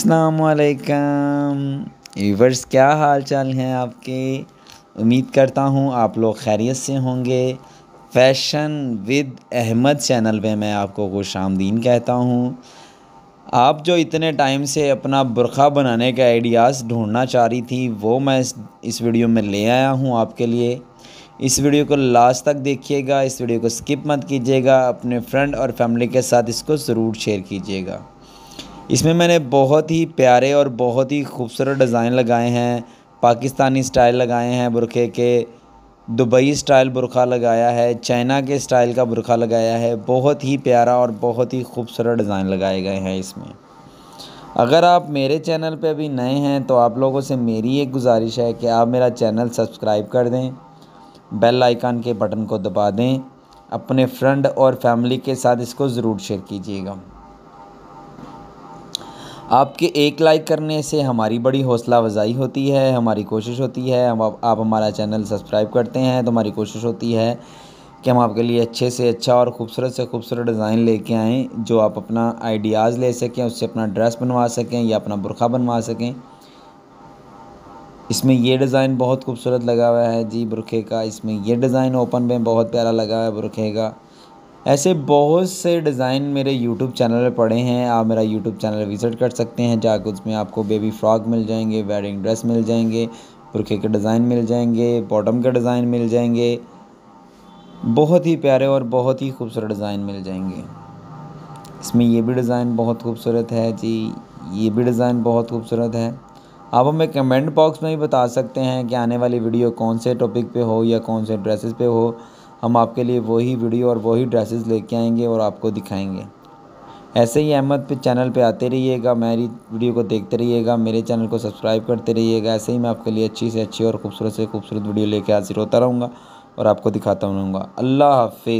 असलकम वीवर्स क्या हाल चाल हैं आपके? उम्मीद करता हूँ आप लोग खैरियत से होंगे। फ़ैशन विद अहमद चैनल पे मैं आपको खुश आमदीन कहता हूँ। आप जो इतने टाइम से अपना बुरखा बनाने के आइडियाज़ ढूंढना चाह रही थी, वो मैं इस वीडियो में ले आया हूँ आपके लिए। इस वीडियो को लास्ट तक देखिएगा, इस वीडियो को स्किप मत कीजिएगा, अपने फ्रेंड और फैमिली के साथ इसको ज़रूर शेयर कीजिएगा। इसमें मैंने बहुत ही प्यारे और बहुत ही खूबसूरत डिज़ाइन लगाए हैं, पाकिस्तानी स्टाइल लगाए हैं बुरखे के, दुबई स्टाइल बुरखा लगाया है, चाइना के स्टाइल का बुरखा लगाया है, बहुत ही प्यारा और बहुत ही खूबसूरत डिज़ाइन लगाए गए हैं इसमें। अगर आप मेरे चैनल पे अभी नए हैं तो आप लोगों से मेरी एक गुजारिश है कि आप मेरा चैनल सब्सक्राइब कर दें, बेल आइकन के बटन को दबा दें, अपने फ्रेंड और फैमिली के साथ इसको ज़रूर शेयर कीजिएगा। आपके एक लाइक करने से हमारी बड़ी हौसला अफजाई होती है हमारी कोशिश होती है हम आप, आप हमारा चैनल सब्सक्राइब करते हैं तो हमारी कोशिश होती है कि हम आपके लिए अच्छे से अच्छा और ख़ूबसूरत से खूबसूरत डिज़ाइन लेके आएँ जो आप अपना आइडियाज़ ले सकें उससे अपना ड्रेस बनवा सकें या अपना बुरखा बनवा सकें। इसमें ये डिज़ाइन बहुत खूबसूरत लगा हुआ है जी बुरखे का इसमें यह डिज़ाइन ओपन में बहुत प्यारा लगा हुआ है बुरखे का। ऐसे बहुत से डिज़ाइन मेरे यूट्यूब चैनल पर पड़े हैं। आप मेरा यूट्यूब चैनल विज़िट कर सकते हैं जाकर उसमें आपको बेबी फ्रॉक मिल जाएँगे वेडिंग ड्रेस मिल जाएँगे बुरखे के डिज़ाइन मिल जाएँगे बॉटम के डिज़ाइन मिल जाएँगे। बहुत ही प्यारे और बहुत ही खूबसूरत डिज़ाइन मिल जाएँगे। इसमें ये भी डिज़ाइन बहुत खूबसूरत है जी, ये भी डिज़ाइन बहुत खूबसूरत है। आप हमें कमेंट बॉक्स में भी बता सकते हैं कि आने वाली वीडियो कौन से टॉपिक पे हो या कौन से ड्रेसेस पे हो। हम आपके लिए वही वीडियो और वही ड्रेसेस लेके आएँगे और आपको दिखाएँगे। ऐसे ही अहमद पे चैनल पे आते रहिएगा मेरी वीडियो को देखते रहिएगा, मेरे चैनल को सब्सक्राइब करते रहिएगा, ऐसे ही मैं आपके लिए अच्छी से अच्छी और खूबसूरत से खूबसूरत वीडियो लेके हाजिर होता रहूँगा और आपको दिखाता रहूँगा। अल्लाह हाफिज़।